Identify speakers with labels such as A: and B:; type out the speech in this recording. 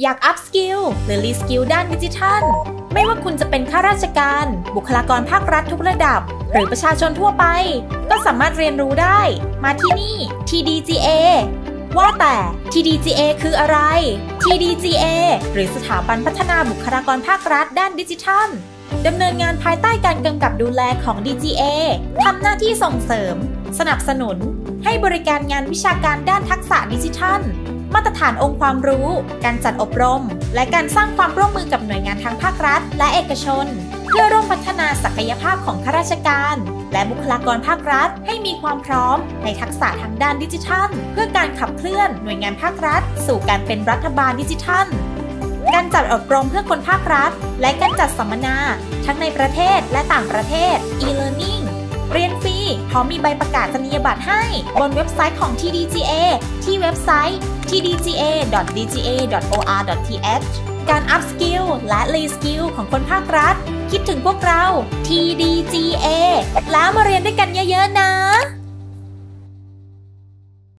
A: อยาก upskill หรือ reskill ด้านดิจิทัล ไม่ว่าคุณจะเป็นข้าราชการ บุคลากรภาครัฐทุกระดับ หรือประชาชนทั่วไป ก็สามารถเรียนรู้ได้ มาที่นี่ TDGA ว่าแต่ TDGA คืออะไร TDGA หรือสถาบันพัฒนาบุคลากรภาครัฐด้านดิจิทัลดำเนินงานภายใต้การกำกับดูแลของ DGA ทำหน้าที่ส่งเสริม สนับสนุน ให้บริการงานวิชาการด้านทักษะดิจิทัล มาตรฐานองค์ความรู้ การจัดอบรม และการสร้างความร่วมมือกับหน่วยงานทางภาครัฐ และเอกชน เพื่อร่วมพัฒนาศักยภาพของข้าราชการ และบุคลากรภาครัฐ ให้มีความพร้อม ในทักษะทางด้านดิจิทัล เพื่อการขับเคลื่อนหน่วยงานภาครัฐ สู่การเป็นรัฐบาลดิจิทัลการจัดอบรมเพื่อคนภาครัฐ และการจัดสัมมนา ทั้งในประเทศและต่างประเทศ e-learning เรียนฟรีพร้อมมีใบประกาศนียบัตรให้ บนเว็บไซต์ของ TDGA ที่เว็บไซต์ tdga.dga.or.th การ upskill และ reskill ของคนภาครัฐ คิดถึงพวกเรา TDGA แล้วมาเรียนด้วยกันเยอะๆนะ